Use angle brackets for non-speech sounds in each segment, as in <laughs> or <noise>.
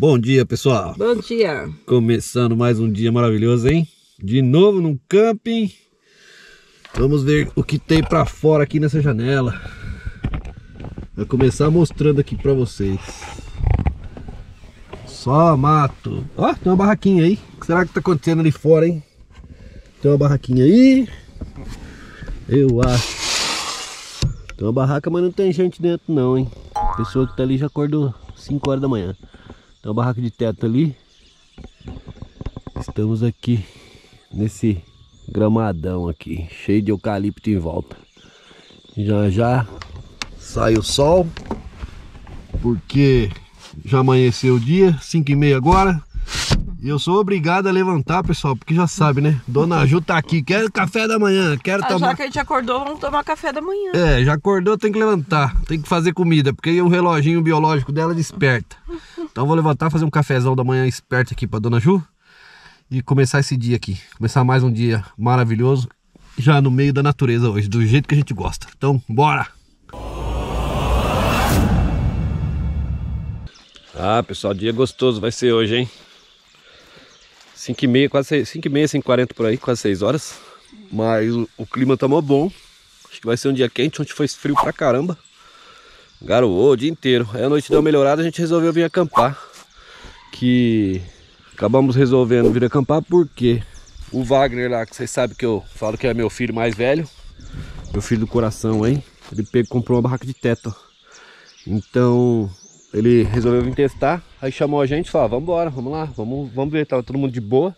Bom dia, pessoal. Bom dia. Começando mais um dia maravilhoso, hein? De novo no camping. Vamos ver o que tem pra fora aqui nessa janela. Vou começar mostrando aqui pra vocês. Só mato. Ó, tem uma barraquinha aí. O que será que tá acontecendo ali fora, hein? Tem uma barraquinha aí. Eu acho. Tem uma barraca, mas não tem gente dentro não, hein? A pessoa que tá ali já acordou 5 horas da manhã. Tem uma barraca de teto ali. Estamos aqui nesse gramadão aqui, cheio de eucalipto em volta. Já já sai o sol, porque já amanheceu o dia, 5 e meia agora. E eu sou obrigado a levantar, pessoal, porque já sabe, né? Dona Ju tá aqui, quero café da manhã, quero Ah, tomar... já que a gente acordou, vamos tomar café da manhã. É, já acordou, tem que levantar, tem que fazer comida, porque aí o reloginho biológico dela desperta. <laughs> Então vou levantar, fazer um cafezão da manhã esperto aqui pra Dona Ju e começar esse dia aqui. Começar mais um dia maravilhoso, já no meio da natureza hoje, do jeito que a gente gosta. Então, bora! Ah, pessoal, dia gostoso vai ser hoje, hein? 5 e meia, quase 6, 5 e meia, 5 e 40 por aí, quase 6 horas. Mas o, o clima tá mó bom. Acho que vai ser um dia quente, ontem foi frio pra caramba. Garoou o dia inteiro. Aí a noite deu melhorada, a gente resolveu vir acampar. Que acabamos resolvendo vir acampar porque o Wagner lá, que vocês sabem que eu falo que é meu filho mais velho, meu filho do coração aí, ele pegou, comprou uma barraca de teto. Então ele resolveu vir testar, aí chamou a gente, falou, ah, vamos embora, vamos lá, vamos, vamos ver, tava todo mundo de boa.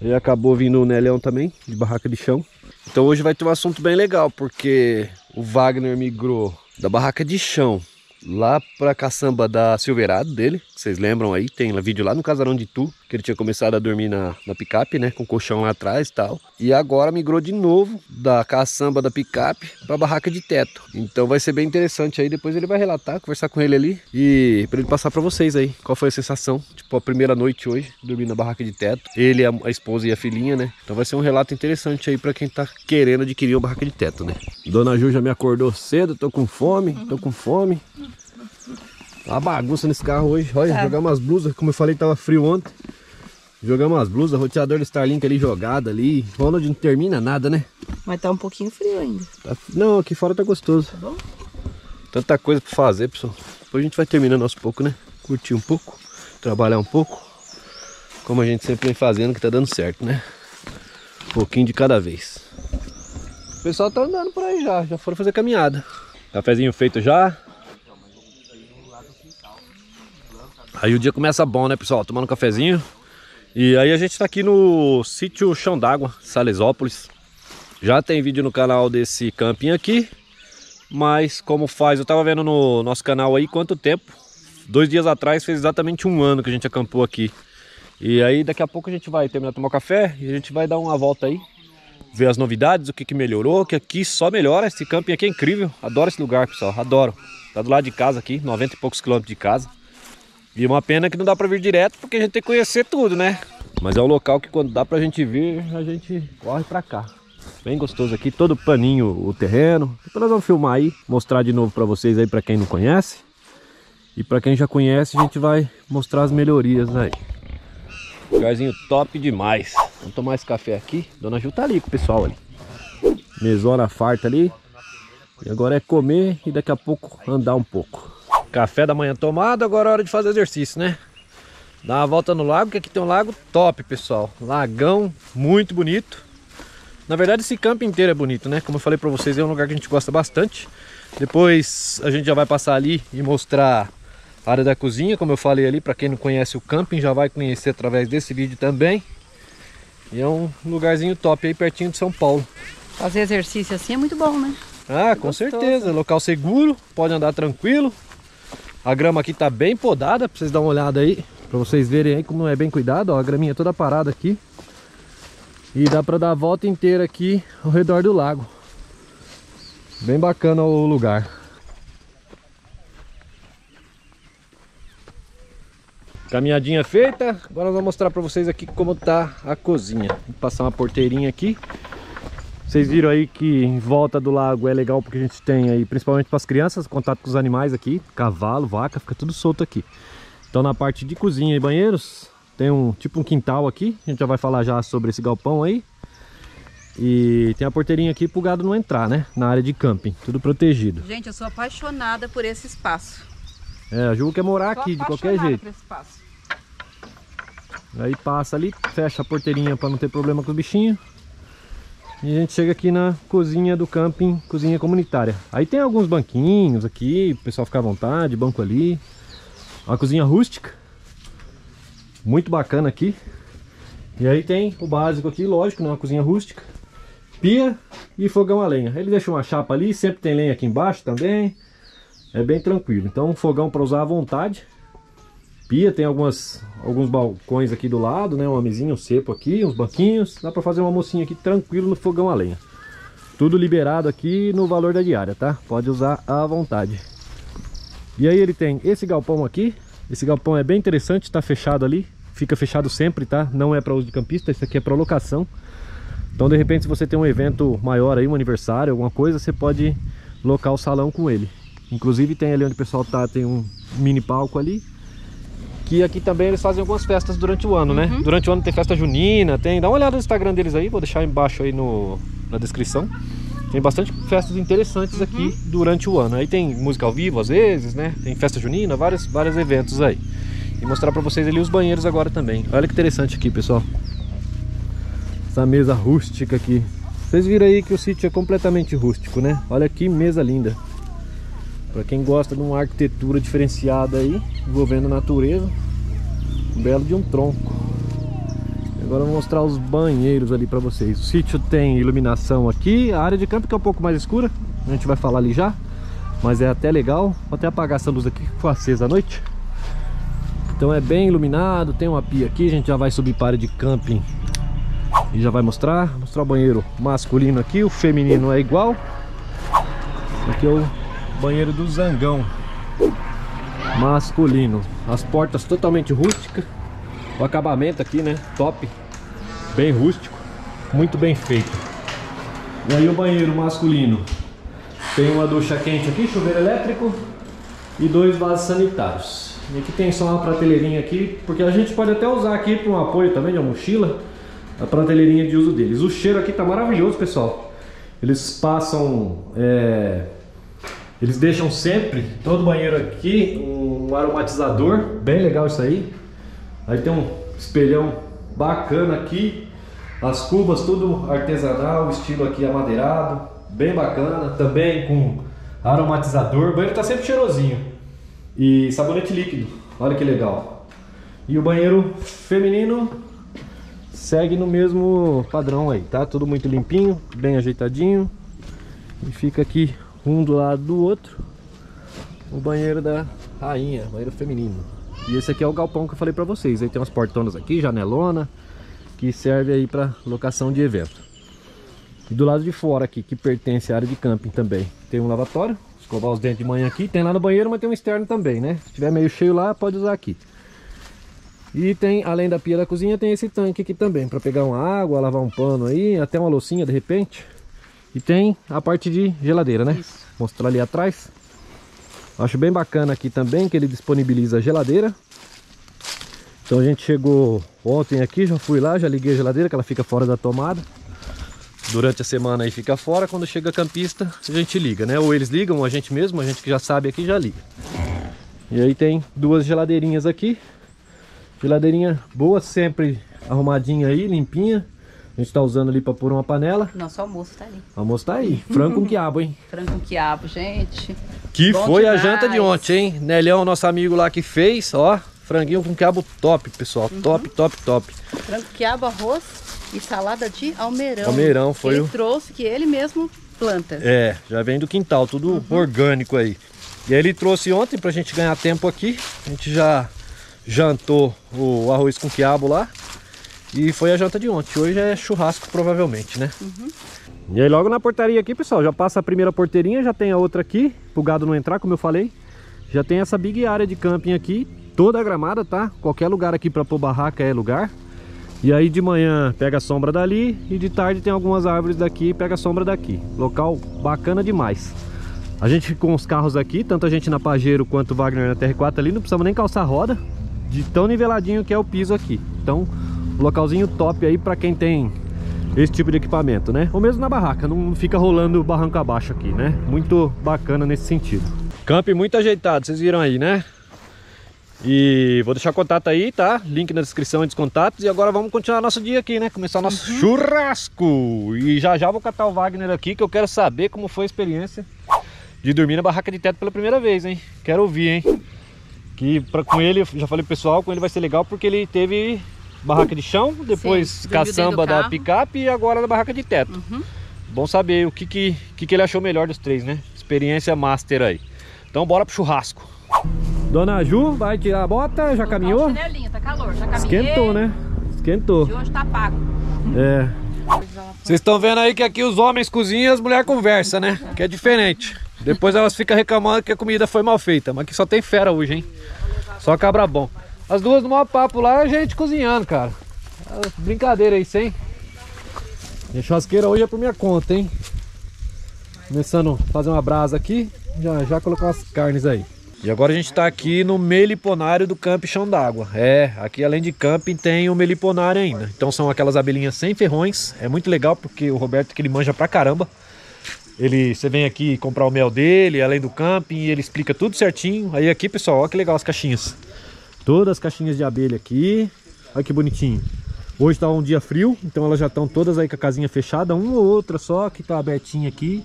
Ele acabou vindo o Nelhão também, de barraca de chão. Então hoje vai ter um assunto bem legal, porque o Wagner migrou da barraca de chão lá pra caçamba da Silverado dele, vocês lembram aí, tem vídeo lá no casarão de Tu, que ele tinha começado a dormir na, na picape, né, com colchão lá atrás e tal. E agora migrou de novo da caçamba da picape pra barraca de teto. Então vai ser bem interessante aí, depois ele vai relatar, conversar com ele ali e pra ele passar pra vocês aí, qual foi a sensação, tipo a primeira noite hoje, dormindo na barraca de teto. Ele, a, a esposa e a filhinha, né? Então vai ser um relato interessante aí pra quem tá querendo adquirir uma barraca de teto, né? Dona Ju já me acordou cedo, tô com fome, tô com fome. Uma bagunça nesse carro hoje. Olha, Tá. jogar umas blusas, como eu falei, tava frio ontem. Jogamos umas blusas, roteador do Starlink ali jogado ali. Ronald não termina nada, né? Mas tá um pouquinho frio ainda. Tá- Não, aqui fora tá gostoso. Tá bom? Tanta coisa pra fazer, pessoal. Depois a gente vai terminando aos poucos, né? Curtir um pouco, trabalhar um pouco. Como a gente sempre vem fazendo, que tá dando certo, né? Um pouquinho de cada vez. O pessoal tá andando por aí já, já foram fazer caminhada. Cafezinho feito já. Aí o dia começa bom, né, pessoal? Tomando um cafezinho. E aí a gente tá aqui no sítio Chão d'Água, Salesópolis. Já tem vídeo no canal desse camping aqui. Mas como faz, eu tava vendo no nosso canal aí quanto tempo. Dois dias atrás fez exatamente um ano que a gente acampou aqui. E aí daqui a pouco a gente vai terminar de tomar café e a gente vai dar uma volta aí. Ver as novidades, o que, que melhorou, que aqui só melhora. Esse camping aqui é incrível. Adoro esse lugar, pessoal. Adoro. Tá do lado de casa aqui, 90 e poucos quilômetros de casa. E uma pena que não dá pra vir direto porque a gente tem que conhecer tudo, né? Mas é um local que quando dá pra gente vir, a gente corre pra cá. Bem gostoso aqui, todo paninho o terreno. Depois nós vamos filmar aí, mostrar de novo pra vocês aí pra quem não conhece. E pra quem já conhece, a gente vai mostrar as melhorias aí. Lugarzinho top demais. Vamos tomar esse café aqui. Dona Ju tá ali com o pessoal ali. Mesona farta ali. E agora é comer e daqui a pouco andar um pouco. Café da manhã tomado, agora é hora de fazer exercício, né? Dar uma volta no lago, que aqui tem um lago top, pessoal. Lagão muito bonito. Na verdade, esse campo inteiro é bonito, né? Como eu falei pra vocês, é um lugar que a gente gosta bastante. Depois a gente já vai passar ali e mostrar a área da cozinha, como eu falei ali, para quem não conhece o camping, já vai conhecer através desse vídeo também. E é um lugarzinho top aí pertinho de São Paulo. Fazer exercício assim é muito bom, né? Ah, com Gostoso. certeza. Local seguro, pode andar tranquilo. A grama aqui tá bem podada, pra vocês darem uma olhada aí. Pra vocês verem aí como é bem cuidado, ó. A graminha toda parada aqui. E dá pra dar a volta inteira aqui ao redor do lago. Bem bacana o lugar. Caminhadinha feita, agora nós vamos mostrar pra vocês aqui como tá a cozinha. Vou passar uma porteirinha aqui. Vocês viram aí que em volta do lago é legal porque a gente tem aí, principalmente para as crianças, contato com os animais aqui, cavalo, vaca, fica tudo solto aqui. Então na parte de cozinha e banheiros, tem um tipo um quintal aqui. A gente já vai falar já sobre esse galpão aí. E tem a porteirinha aqui pro gado não entrar, né? Na área de camping, tudo protegido. Gente, eu sou apaixonada por esse espaço. É, a Ju quer morar aqui de qualquer apaixonada jeito. por esse espaço. Aí passa ali, fecha a porteirinha para não ter problema com os bichinhos. E a gente chega aqui na cozinha do camping, cozinha comunitária. Aí tem alguns banquinhos aqui, o pessoal fica à vontade, banco ali. Uma cozinha rústica. Muito bacana aqui. E aí tem o básico aqui, lógico, né? Uma cozinha rústica. Pia e fogão a lenha. Ele deixa uma chapa ali, sempre tem lenha aqui embaixo também. É bem tranquilo. Então um fogão para usar à vontade. Pia, tem algumas, alguns balcões aqui do lado, né? Uma mesinha, um cepo aqui, uns banquinhos. Dá para fazer uma mocinha aqui tranquilo no fogão a lenha. Tudo liberado aqui no valor da diária, tá? Pode usar à vontade. E aí ele tem esse galpão aqui. Esse galpão é bem interessante, tá fechado ali. Fica fechado sempre, tá? Não é para uso de campista, isso aqui é para locação. Então de repente se você tem um evento maior aí, um aniversário, alguma coisa, você pode locar o salão com ele. Inclusive tem ali onde o pessoal tá, tem um mini palco ali. Que aqui também eles fazem algumas festas durante o ano, né? Durante o ano tem festa junina, tem... Dá uma olhada no Instagram deles aí, vou deixar embaixo aí no, na descrição. Tem bastante festas interessantes aqui durante o ano. Aí tem música ao vivo às vezes, né? Tem festa junina, vários, vários eventos aí. E mostrar pra vocês ali os banheiros agora também. Olha que interessante aqui, pessoal. Essa mesa rústica aqui. Vocês viram aí que o sítio é completamente rústico, né? Olha que mesa linda. Pra quem gosta de uma arquitetura diferenciada aí, envolvendo a natureza. Belo de um tronco. Agora eu vou mostrar os banheiros ali pra vocês. O sítio tem iluminação aqui, a área de campo que é um pouco mais escura. A gente vai falar ali já. Mas é até legal. Vou até apagar essa luz aqui que ficou acesa à noite. Então é bem iluminado, tem uma pia aqui, a gente já vai subir para a área de camping e já vai mostrar. Mostrar o banheiro masculino aqui, o feminino é igual. Aqui é o banheiro do zangão masculino. As portas totalmente rústicas. O acabamento aqui, né? Top. Bem rústico. Muito bem feito. E aí o banheiro masculino. Tem uma ducha quente aqui, chuveiro elétrico e dois vasos sanitários. E aqui tem só uma prateleirinha aqui, porque a gente pode até usar aqui para um apoio também de uma mochila, a prateleirinha de uso deles. O cheiro aqui tá maravilhoso, pessoal. Eles passam, é, eles deixam sempre todo banheiro aqui um aromatizador, bem legal isso aí. Aí tem um espelhão bacana aqui, as cubas tudo artesanal, estilo aqui amadeirado, bem bacana, também com aromatizador. O banheiro tá sempre cheirosinho. E sabonete líquido, olha que legal. E o banheiro feminino segue no mesmo padrão aí, tá? Tudo muito limpinho, bem ajeitadinho. E fica aqui um do lado do outro. O banheiro da rainha, banheiro feminino. E esse aqui é o galpão que eu falei pra vocês. Aí tem umas portonas aqui, janelona, que serve aí pra locação de evento. E do lado de fora aqui, que pertence à área de camping também, tem um lavatório. Escovar os dentes de manhã aqui. Tem lá no banheiro, mas tem um externo também, né? Se tiver meio cheio lá, pode usar aqui. E tem, além da pia da cozinha, tem esse tanque aqui também, para pegar uma água, lavar um pano aí, até uma loucinha de repente. E tem a parte de geladeira, né? Isso. Mostrar ali atrás. Acho bem bacana aqui também que ele disponibiliza a geladeira. Então a gente chegou ontem aqui, já fui lá, já liguei a geladeira, que ela fica fora da tomada. Durante a semana aí fica fora, quando chega campista a gente liga, né? Ou eles ligam, ou a gente mesmo, a gente que já sabe aqui já liga. E aí tem duas geladeirinhas aqui. Geladeirinha boa, sempre arrumadinha aí, limpinha. A gente tá usando ali pra pôr uma panela. Nosso almoço tá ali. O almoço tá aí, frango com quiabo, hein? <laughs> Frango com quiabo, gente. Que Bom foi a demais. janta de ontem, hein? Nelhão, nosso amigo lá que fez, ó. Franguinho com quiabo top, pessoal. Top, top, top. Frango com quiabo, arroz e salada de almeirão. Almeirão, que foi ele o- trouxe, que ele mesmo planta. É, já vem do quintal, tudo orgânico aí. E aí ele trouxe ontem pra gente ganhar tempo aqui. A gente já jantou o arroz com quiabo lá. E foi a janta de ontem. Hoje é churrasco, provavelmente, né? E aí logo na portaria aqui, pessoal, já passa a primeira porteirinha, já tem a outra aqui, pro gado não entrar, como eu falei. Já tem essa big área de camping aqui, toda gramada, tá? Qualquer lugar aqui pra pôr barraca é lugar. E aí de manhã pega a sombra dali e de tarde tem algumas árvores daqui e pega a sombra daqui. Local bacana demais. A gente com os carros aqui, tanto a gente na Pajero quanto o Wagner na TR4 ali, não precisamos nem calçar roda. de tão niveladinho que é o piso aqui. Então, localzinho top aí para quem tem esse tipo de equipamento, né? Ou mesmo na barraca, não fica rolando barranco abaixo aqui, né? Muito bacana nesse sentido. Camp muito ajeitado, vocês viram aí, né? E vou deixar contato aí, tá? Link na descrição e dos contatos. E agora vamos continuar nosso dia aqui, né? Começar nosso uhum. churrasco. E já já vou catar o Wagner aqui, que eu quero saber como foi a experiência de dormir na barraca de teto pela primeira vez, hein? Quero ouvir, hein? Que pra, com ele, já falei pro pessoal, com ele vai ser legal porque ele teve barraca de chão, depois Sim, caçamba da picape e agora na barraca de teto. Uhum. Bom saber o que, que, que, que ele achou melhor dos três, né? Experiência master aí. Então bora pro churrasco. Dona Ju vai tirar a bota, já caminhou? tá calor, já caminhei. Esquentou, né? Esquentou. E hoje tá pago. É. Vocês estão vendo aí que aqui os homens cozinham e as mulheres conversam, né? Que é diferente. Depois elas ficam reclamando que a comida foi mal feita. Mas aqui só tem fera hoje, hein? Só cabra bom. As duas no maior papo lá, a gente cozinhando, cara. Brincadeira aí, sem. a churrasqueira hoje é por minha conta, hein? Começando a fazer uma brasa aqui. Já, já colocar as carnes aí. E agora a gente está aqui no meliponário do Camp Chão d'Água. É, aqui além de camping tem o meliponário ainda. Então são aquelas abelhinhas sem ferrões. É muito legal porque o Roberto que ele manja pra caramba. Ele, você vem aqui comprar o mel dele, além do camping, ele explica tudo certinho. Aí aqui, pessoal, olha que legal as caixinhas. Todas as caixinhas de abelha aqui. Olha que bonitinho. Hoje tá um dia frio, então elas já estão todas aí com a casinha fechada. Uma ou outra só que tá abertinha aqui.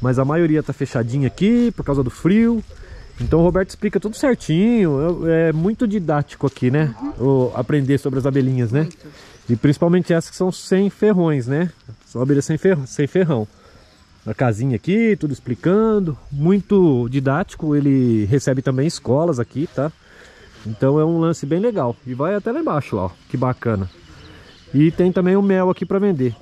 Mas a maioria tá fechadinha aqui por causa do frio. Então o Roberto explica tudo certinho. É, muito didático aqui, né? Uhum. O, aprender sobre as abelhinhas, né? Muito. E principalmente essas que são sem ferrões, né? São abelhas sem, ferro, sem ferrão a casinha aqui, tudo explicando, muito didático, ele recebe também escolas aqui, tá? Então é um lance bem legal, e vai até lá embaixo, ó, que bacana. E tem também o mel aqui para vender.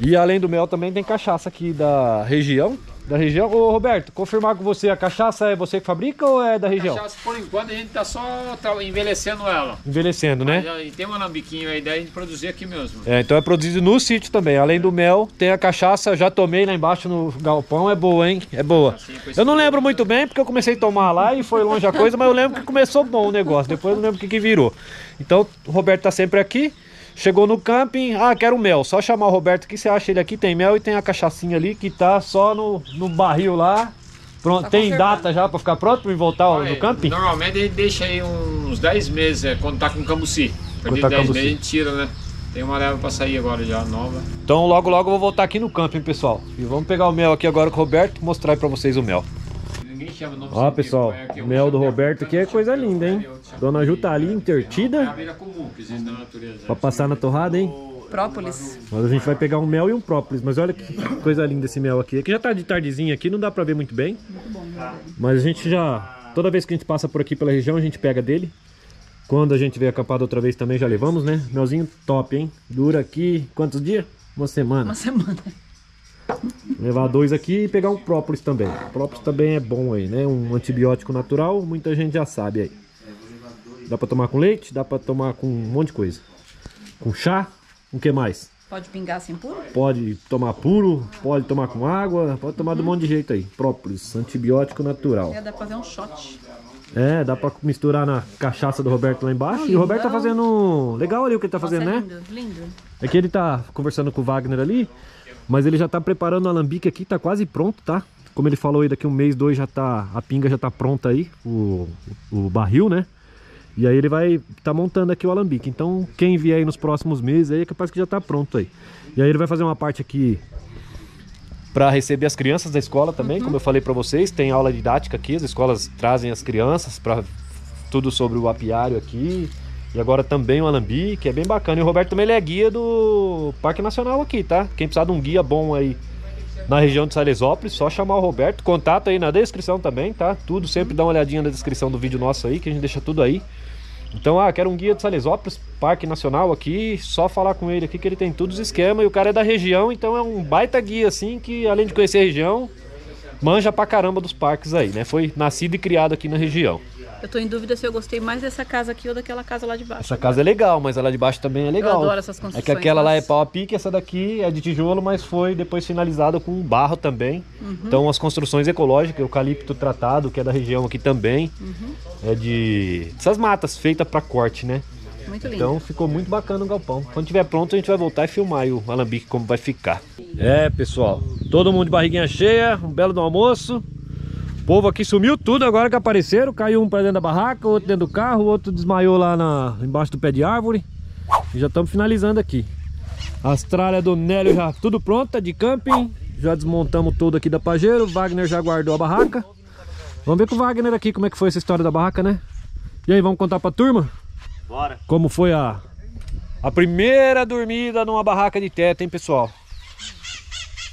E além do mel também tem cachaça aqui da região, da região. Ô Roberto, confirmar com você, a cachaça é você que fabrica ou é da região? A cachaça, por enquanto, a gente tá só envelhecendo ela. Envelhecendo, né? E tem um alambiquinho, a ideia é de produzir aqui mesmo. É, então é produzido no sítio também. Além do mel, tem a cachaça, já tomei lá embaixo no galpão, é boa, hein? É boa. Assim, eu não lembro muito bem, porque eu comecei a tomar lá e foi longe a coisa, mas eu lembro que começou bom o negócio, depois eu não lembro o que, que virou. Então, o Roberto tá sempre aqui. Chegou no camping, ah, quero mel. Só chamar o Roberto que você acha ele aqui, tem mel e tem a cachaçinha ali que tá só no, no barril lá. Pronto, tá tem data já para ficar pronto para voltar Olha, no camping? Normalmente a gente deixa aí uns 10 meses, é, quando tá com cambuci. Quando tá 10 meses a gente tira, né? Tem uma leva para sair agora já, nova. Então logo logo eu vou voltar aqui no camping, pessoal. E vamos pegar o mel aqui agora com o Roberto e mostrar para vocês o mel. Ó, pessoal, o mel do Roberto aqui é coisa linda, hein? Dona Ju tá ali intertida. Pra passar na torrada, hein? Própolis. Mas a gente vai pegar um mel e um própolis. Mas olha que coisa linda esse mel aqui. Aqui já tá de tardezinha aqui, não dá pra ver muito bem. Mas a gente já... Toda vez que a gente passa por aqui pela região, a gente pega dele. Quando a gente veio acampado outra vez também, já levamos, né? Melzinho top, hein? Dura aqui quantos dias? Uma semana. Uma semana. Levar dois aqui e pegar um própolis também. O própolis também é bom aí, né? Um antibiótico natural, muita gente já sabe aí. Dá pra tomar com leite, dá pra tomar com um monte de coisa. Com chá, o que mais? Pode pingar assim puro? Pode tomar puro, pode tomar com água, pode tomar uhum. de um monte de jeito aí. Própolis, antibiótico natural. É, dá pra fazer um shot. É, dá pra misturar na cachaça do Roberto lá embaixo. e o Roberto tá fazendo... Legal ali o que ele tá fazendo, Nossa, é né? Lindo, lindo. É que ele tá conversando com o Wagner ali. Mas ele já tá preparando o alambique aqui, tá quase pronto, tá? Como ele falou aí, daqui um mês, dois já tá... A pinga já tá pronta aí, o, o barril, né? E aí ele vai tá montando aqui o alambique. Então quem vier aí nos próximos meses aí é capaz que já tá pronto aí. E aí ele vai fazer uma parte aqui para receber as crianças da escola também, uhum. como eu falei para vocês, tem aula didática aqui, as escolas trazem as crianças para tudo sobre o apiário aqui. E agora também o Alambi, que é bem bacana. E o Roberto também é guia do Parque Nacional aqui, tá? Quem precisar de um guia bom aí na região de Salesópolis, só chamar o Roberto. Contato aí na descrição também, tá? Tudo, sempre dá uma olhadinha na descrição do vídeo nosso aí, que a gente deixa tudo aí. Então, ah, quero um guia de Salesópolis, Parque Nacional aqui, só falar com ele aqui que ele tem todos os esquemas. E o cara é da região, então é um baita guia assim, que além de conhecer a região, manja pra caramba dos parques aí, né? Foi nascido e criado aqui na região. Eu tô em dúvida se eu gostei mais dessa casa aqui ou daquela casa lá de baixo. Essa casa é legal, mas a lá de baixo também é legal. Eu adoro essas construções. É que aquela lá é pau a pique, essa daqui é de tijolo, mas foi depois finalizada com barro também. Uhum. Então as construções ecológicas, eucalipto tratado, que é da região aqui também, uhum. é de essas matas feitas para corte, né? Muito lindo. Então ficou muito bacana o galpão. Quando tiver pronto a gente vai voltar e filmar o alambique como vai ficar. É pessoal, todo mundo de barriguinha cheia, um belo do almoço. O povo aqui sumiu tudo agora que apareceram. Caiu um para dentro da barraca, outro dentro do carro, outro desmaiou lá na, embaixo do pé de árvore. E já estamos finalizando aqui. As tralhas do Nélio já tudo pronta de camping. Já desmontamos tudo aqui da Pajero. Wagner já guardou a barraca. Vamos ver com o Wagner aqui como é que foi essa história da barraca, né? E aí, vamos contar pra turma? Bora. Como foi a, a primeira dormida numa barraca de teto, hein, pessoal?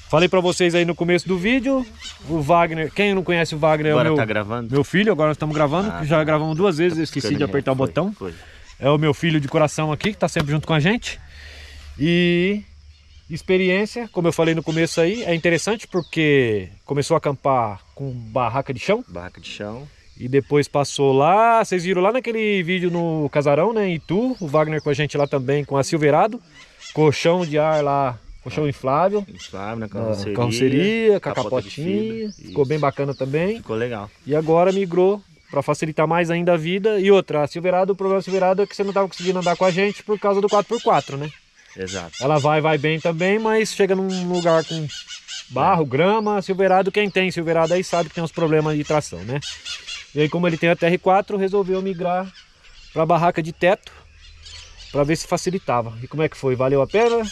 Falei pra vocês aí no começo do vídeo, o Wagner, quem não conhece o Wagner agora é o meu, tá gravando? meu filho, agora nós estamos gravando, ah, já tá. gravamos duas vezes, tá esqueci de apertar o foi, botão. Foi. É o meu filho de coração aqui, que tá sempre junto com a gente. E experiência, como eu falei no começo aí, é interessante porque começou a acampar com barraca de chão. Barraca de chão. E depois passou lá, vocês viram lá naquele vídeo no Casarão, né, em Itu, o Wagner com a gente lá também, com a Silverado. Colchão de ar lá Colchão inflável. Inflável na carroceria. carroceria com a capotinha. Ficou bem bacana também. Ficou legal. E agora migrou para facilitar mais ainda a vida. E outra, a Silverado, o problema da Silverado é que você não estava conseguindo andar com a gente por causa do 4x4, né? Exato. Ela vai, vai bem também, mas chega num lugar com barro, grama, Silverado, quem tem Silverado aí sabe que tem uns problemas de tração, né? E aí como ele tem a TR4, resolveu migrar para barraca de teto para ver se facilitava. E como é que foi? Valeu a pena?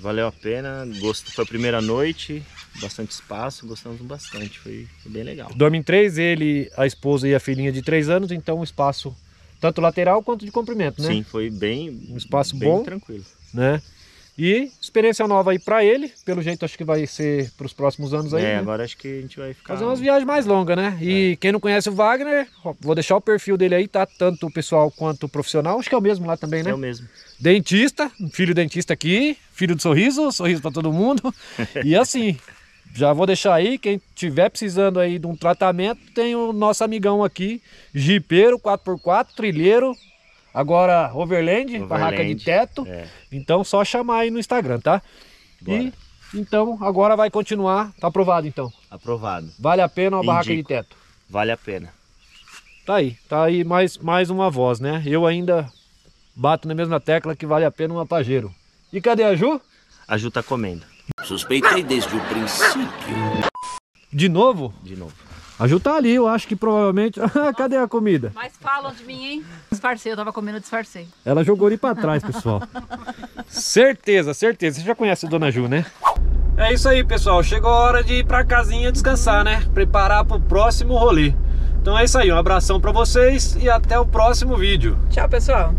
Valeu a pena. Gosto, foi a primeira noite, bastante espaço, gostamos bastante, foi, foi bem legal. Dorme em três, ele, a esposa e a filhinha de três anos, então um espaço tanto lateral quanto de comprimento, né? Sim, foi bem um espaço bem bom, tranquilo, né? E experiência nova aí para ele, pelo jeito acho que vai ser para os próximos anos aí. É, né? agora acho que a gente vai ficar... Fazer umas viagens mais longas, né? E é. quem não conhece o Wagner, vou deixar o perfil dele aí, tá? Tanto o pessoal quanto o profissional, acho que é o mesmo lá também, né? É o mesmo. Dentista, filho dentista aqui, filho do sorriso, sorriso para todo mundo. <laughs> e assim, já vou deixar aí, quem tiver precisando aí de um tratamento, tem o nosso amigão aqui, jipeiro, 4x4, trilheiro, Agora, Overland, Overland barraca de teto. É. Então, só chamar aí no Instagram, tá? Bora. E então, agora vai continuar. Tá aprovado então? Aprovado. Vale a pena uma Indico. barraca de teto? Vale a pena. Tá aí, tá aí mais, mais uma voz, né? Eu ainda bato na mesma tecla que vale a pena uma pajeiro. E cadê a Ju? A Ju tá comendo. Suspeitei desde o princípio. De novo? De novo. A Ju tá ali, eu acho que provavelmente... <laughs> Cadê a comida? Mas falam de mim, hein? Disfarcei, eu tava comendo, disfarcei. Ela jogou ali pra trás, pessoal. certeza, certeza. Você já conhece a Dona Ju, né? É isso aí, pessoal. Chegou a hora de ir pra casinha descansar, né? Preparar pro próximo rolê. Então é isso aí, um abração pra vocês e até o próximo vídeo. Tchau, pessoal.